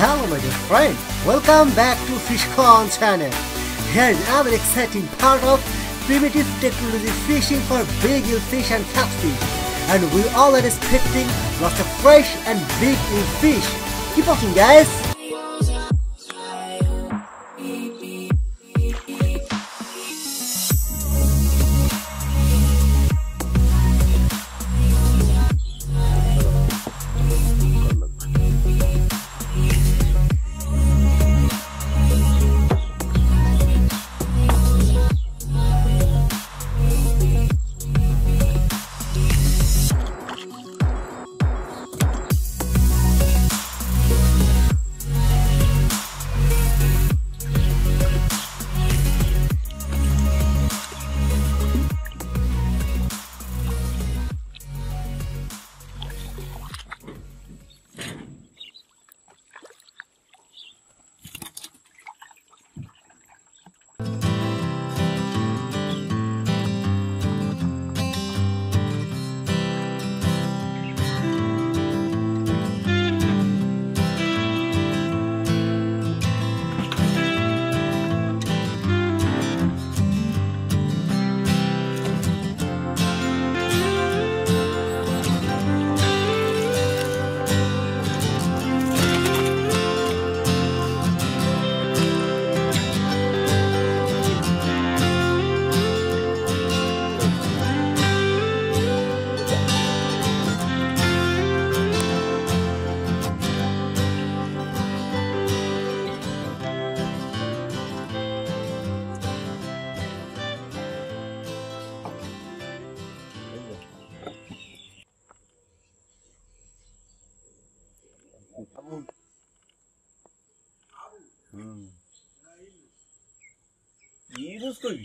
Hello my dear friend, welcome back to Fish Corn channel. Here is another exciting part of primitive technology fishing for big fish and catfish. And we all are expecting lots of fresh and big fish. Keep watching guys! Вики, русской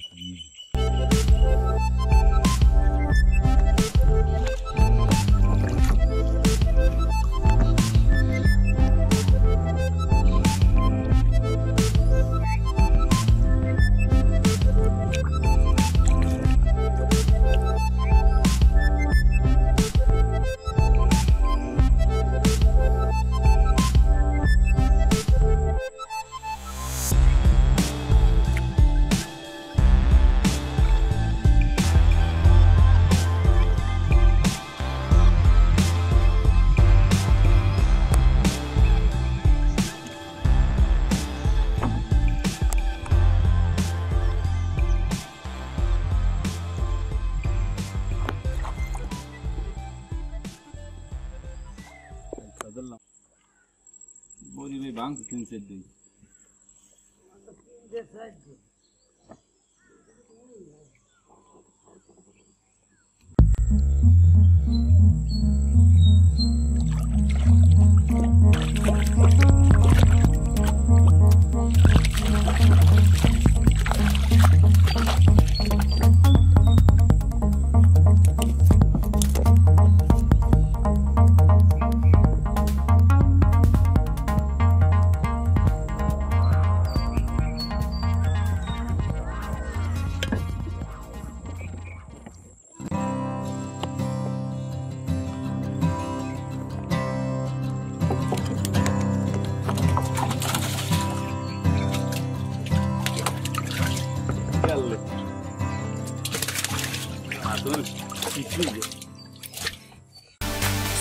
ভাঙছে তিন চার দুই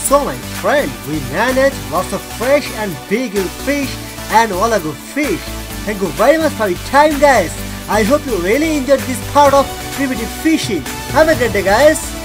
So my friend, we managed lots of fresh and big fish and all good fish. Thank you very much for your time guys. I hope you really enjoyed this part of primitive fishing. Have a great day guys.